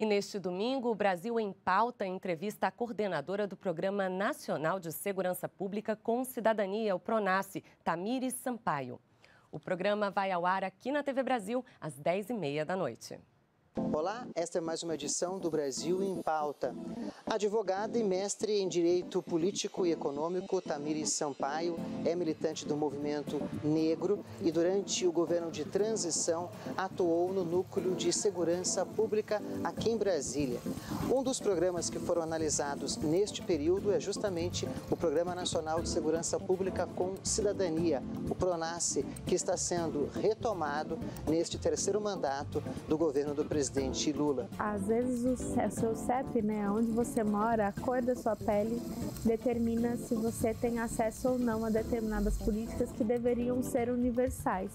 E neste domingo, o Brasil em Pauta entrevista a coordenadora do Programa Nacional de Segurança Pública com Cidadania, o PRONASSE, Tamires Sampaio. O programa vai ao ar aqui na TV Brasil às 10h30 da noite. Olá, esta é mais uma edição do Brasil em Pauta. Advogada e mestre em Direito Político e Econômico, Tamires Sampaio é militante do movimento negro e durante o governo de transição atuou no Núcleo de Segurança Pública aqui em Brasília. Um dos programas que foram analisados neste período é justamente o Programa Nacional de Segurança Pública com Cidadania, o PRONASSE, que está sendo retomado neste terceiro mandato do governo do presidente presidente Lula? Às vezes o seu CEP, né, onde você mora, a cor da sua pele determina se você tem acesso ou não a determinadas políticas que deveriam ser universais.